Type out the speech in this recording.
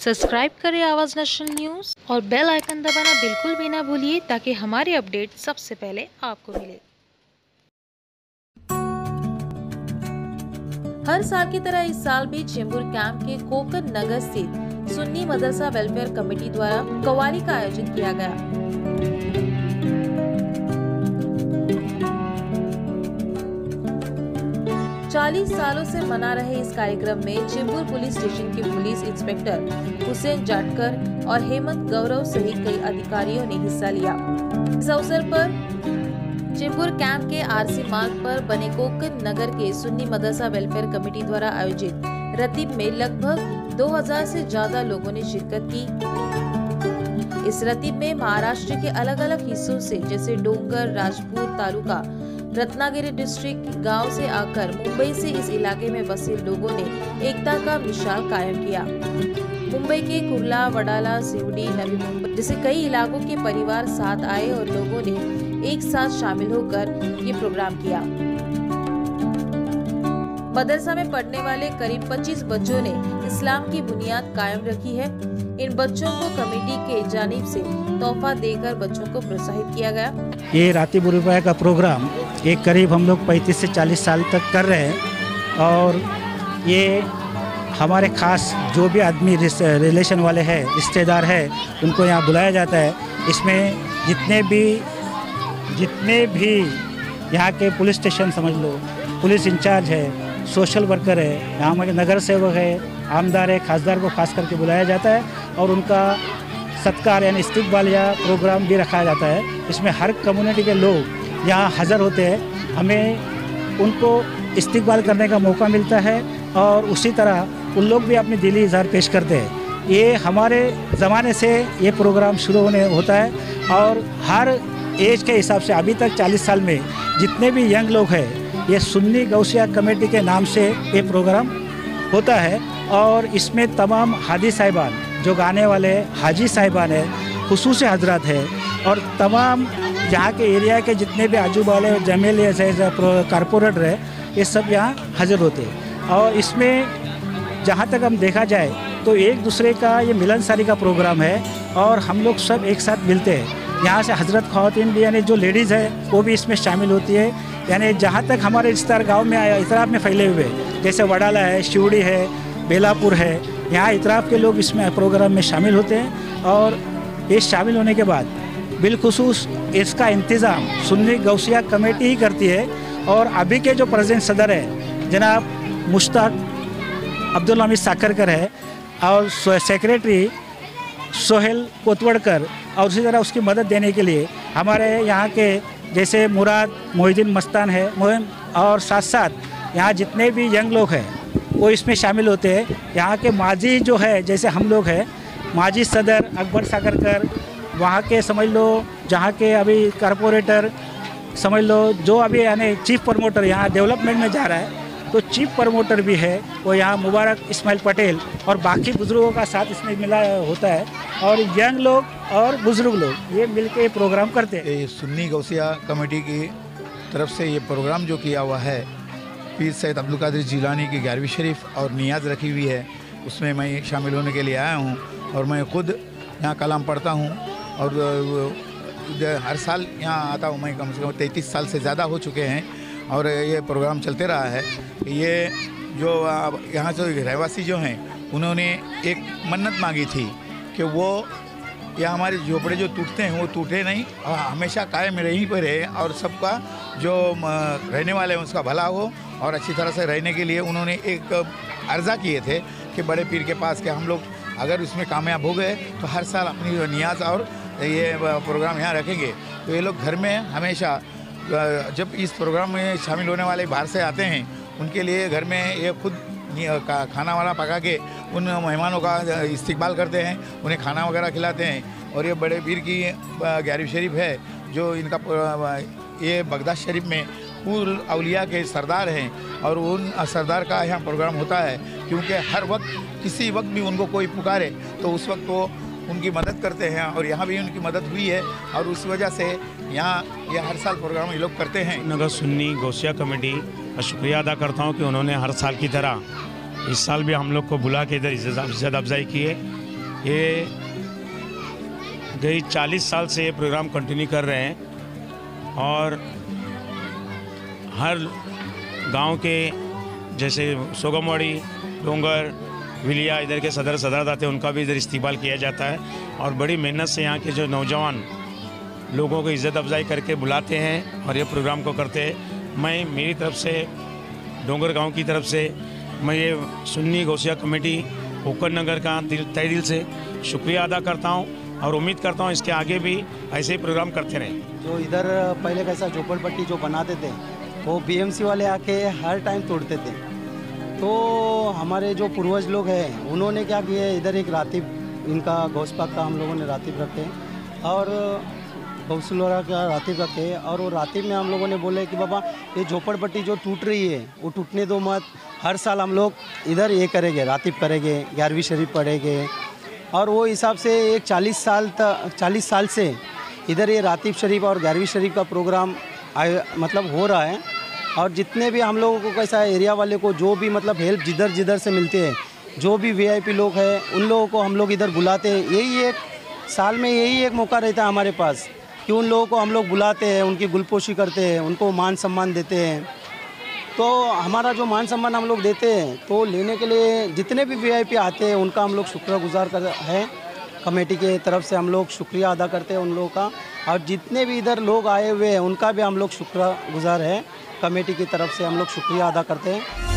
Subscribe करें Awaaz national news और bell icon दबाना बिल्कुल भी ना भूलिए ताकि हमारे अपडेट सबसे पहले आपको मिले। हर साल की तरह इस साल भी चेंबूर कैंप के कोकन नगर स्थित सुन्नी मदरसा वेलफेयर कमेटी द्वारा कवाली का आयोजन किया गया। चालीस सालों से मना रहे इस कार्यक्रम में चेंबूर पुलिस स्टेशन के पुलिस इंस्पेक्टर हुसैन जाटकर और हेमंत गौरव सहित कई अधिकारियों ने हिस्सा लिया। इस अवसर पर चेंबूर कैंप के आरसी मार्ग पर बने कोकन नगर के सुन्नी मदरसा वेलफेयर कमेटी द्वारा आयोजित रतीब में लगभग 2000 से ज़्यादा लोगों ने शिरकत की। इस रतीब में महाराष्ट्र के अलग अलग हिस्सों से, जैसे डोंगर, राजपुर तालुका रत्नागिरी डिस्ट्रिक्ट गाँव से आकर मुंबई से इस इलाके में बसे लोगों ने एकता का मिसाल कायम किया। मुंबई के कुर्ला, वडाला सिवड़ी नवी मुंबई जैसे कई इलाकों के परिवार साथ आए और लोगों ने एक साथ शामिल होकर ये प्रोग्राम किया। मदरसा में पढ़ने वाले करीब 25 बच्चों ने इस्लाम की बुनियाद कायम रखी है। इन बच्चों को कमेटी के जानिब से तोहफा देकर बच्चों को प्रोत्साहित किया गया। ये राती बुरुपाया का प्रोग्राम ये करीब हम लोग 35 से 40 साल तक कर रहे हैं और ये हमारे खास जो भी आदमी रिलेशन वाले हैं, रिश्तेदार हैं, उनको यहाँ बुलाया जाता है। इसमें जितने भी जितने भी यहाँ के पुलिस स्टेशन समझ लो, पुलिस इंचार्ज है, सोशल वर्कर है, यहाँ हमारे नगर सेवक है, आमदार है, खासदार को खास करके बुलाया जाता है। और उनका सत्कार यानी इस्तकबाल या प्रोग्राम भी रखा जाता है। इसमें हर कम्युनिटी के लोग यहाँ हाज़िर होते हैं। हमें उनको इस्तकबाल करने का मौका मिलता है और उसी तरह उन लोग भी अपनी दिली इजहार पेश करते हैं। ये हमारे ज़माने से ये प्रोग्राम शुरू होने होता है और हर एज के हिसाब से अभी तक 40 साल में जितने भी यंग लोग हैं, ये सुन्नी गौसिया कमेटी के नाम से ये प्रोग्राम होता है। और इसमें तमाम हादी साहिबान जो गाने वाले हाजी साहिबान हैं खसूस हज़रत है, और तमाम यहाँ के एरिया के जितने भी आजू जमेल ऐसे कारपोरेटर है ये सब यहाँ हाजिर होते हैं। और इसमें जहाँ तक हम देखा जाए तो एक दूसरे का ये मिलनसारी का प्रोग्राम है, और हम लोग सब एक साथ मिलते हैं। यहाँ से हज़रत खातन भी, यानी जो लेडीज़ है, वो भी इसमें शामिल होती है। यानी जहाँ तक हमारे रिश्तेदार गाँव में आया, इतराब में फैले हुए, जैसे वडाला है, शिवड़ी है, बेलापुर है यहाँ इतराफ़ के लोग इसमें प्रोग्राम में शामिल होते हैं और ये शामिल होने के बाद बिलखसूस इसका इंतज़ाम सुन्नी गौसिया कमेटी ही करती है और अभी के जो प्रेजेंट सदर है, जनाब मुश्ताक अब्दुल हमीद साकरकर है और सेक्रेटरी सोहेल कोतवड़कर और उसी तरह उसकी मदद देने के लिए हमारे यहाँ के जैसे मुराद मोहिद्दीन मस्तान है और साथ साथ यहाँ जितने भी यंग लोग हैं वो इसमें शामिल होते हैं। यहाँ के माजी जो है, जैसे हम लोग हैं, माजी सदर अकबर सागरकर, वहाँ के समझ लो, जहाँ के अभी कारपोरेटर समझ लो, जो अभी यानी चीफ प्रमोटर यहाँ डेवलपमेंट में जा रहा है तो चीफ प्रमोटर भी है, वो यहाँ मुबारक इस्माइल पटेल और बाकी बुज़ुर्गों का साथ इसमें मिला होता है और यंग लोग और बुज़ुर्ग लोग, ये मिल के प्रोग्राम करते हैं। सुन्नी गौसिया कमेटी की तरफ़ से ये प्रोग्राम जो किया हुआ है पीर सैद अब्दुल जिलानी की ग्यारहवीं शरीफ और नियाज रखी हुई है। उसमें मैं शामिल होने के लिए आया हूँ और मैं खुद यहाँ कलाम पढ़ता हूँ और हर साल यहाँ आता हूँ। मैं कम से कम तैंतीस साल से ज़्यादा हो चुके हैं और ये प्रोग्राम चलते रहा है। ये जो यहाँ से रहवासी जो हैं, उन्होंने एक मन्नत मांगी थी कि वो या हमारे झोपड़े जो टूटते हैं, वो टूटे नहीं। और हमेशा कायम रहीं पर रहे और सबका जो रहने वाले हैं, उसका भला हो और अच्छी तरह से रहने के लिए उन्होंने एक अर्ज़ा किए थे कि बड़े पीर के पास के हम लोग अगर उसमें कामयाब हो गए तो हर साल अपनी नियाज और ये प्रोग्राम यहाँ रखेंगे। तो ये लोग घर में हमेशा जब इस प्रोग्राम में शामिल होने वाले बाहर से आते हैं, उनके लिए घर में ये खुद खाना वाना पका के उन मेहमानों का इस्तकबाल करते हैं, उन्हें खाना वगैरह खिलाते हैं। और ये बड़े पीर की ग्यारह शरीफ है, जो इनका ये बगदाद शरीफ में पूर्व अलिया के सरदार हैं। और उन सरदार का यहाँ प्रोग्राम होता है, क्योंकि हर वक्त, किसी वक्त भी उनको कोई पुकारे तो उस वक्त वो उनकी मदद करते हैं और यहाँ भी उनकी मदद हुई है और उस वजह से यहाँ ये यह हर साल प्रोग्राम ये लोग करते हैं। नगर सुन्नी गौसिया कमेटी का शुक्रिया अदा करता हूँ कि उन्होंने हर साल की तरह इस साल भी हम लोग को बुला के इधर इज़्ज़त अफजाई की है। ये गई 40 साल से ये प्रोग्राम कंटिन्यू कर रहे हैं और हर गाँव के जैसे सोगमवाड़ी, डोंगर विलिया इधर के सदर सदर आते हैं, उनका भी इधर इस्तेमाल किया जाता है। और बड़ी मेहनत से यहाँ के जो नौजवान लोगों को इज़्ज़त अफजाई करके बुलाते हैं और ये प्रोग्राम को करते हैं। मैं, मेरी तरफ़ से, डोंगर गाँव की तरफ़ से, मैं ये सुन्नी गौसिया कमेटी ओकर नगर का दिल, तय दिल से शुक्रिया अदा करता हूँ और उम्मीद करता हूँ इसके आगे भी ऐसे ही प्रोग्राम करते रहें। जो इधर पहले कैसा झोपड़पट्टी जो बनाते थे, वो बीएमसी वाले आके हर टाइम तोड़ते थे। तो हमारे जो पूर्वज लोग हैं, उन्होंने क्या किया है, इधर एक रातिब, इनका गौसपाक का हम लोगों ने रातिब रखे और गौसलोरा का रातिब रखे और वो रातिब में हम लोगों ने बोले कि बाबा, ये झोपड़पट्टी जो टूट रही है, वो टूटने दो मत, हर साल हम लोग इधर ये करेंगे, रातिब करेंगे, ग्यारहवीं शरीफ पढ़ेंगे, और वो हिसाब से एक चालीस साल तक चालीस साल से इधर ये रातिब शरीफ और ग्यारहवीं शरीफ का प्रोग्राम मतलब हो रहा है और जितने भी हम लोगों को कैसा है एरिया वाले को जो भी मतलब हेल्प जिधर जिधर से मिलते हैं, जो भी वीआईपी लोग हैं, उन लोगों को हम लोग इधर बुलाते हैं। यही एक साल में यही एक मौका रहता है हमारे पास कि उन लोगों को हम लोग बुलाते हैं, उनकी गुलपोशी करते हैं, उनको मान सम्मान देते हैं। तो हमारा जो मान सम्मान हम लोग देते हैं तो लेने के लिए जितने भी वीआईपी आते हैं, उनका हम लोग शुक्रगुजार कर हैं। कमेटी के तरफ़ से हम लोग शुक्रिया अदा करते हैं उन लोगों का। और जितने भी इधर लोग आए हुए हैं, उनका भी हम लोग शुक्रगुजार हैं। कमेटी की तरफ़ से हम लोग शुक्रिया अदा करते हैं।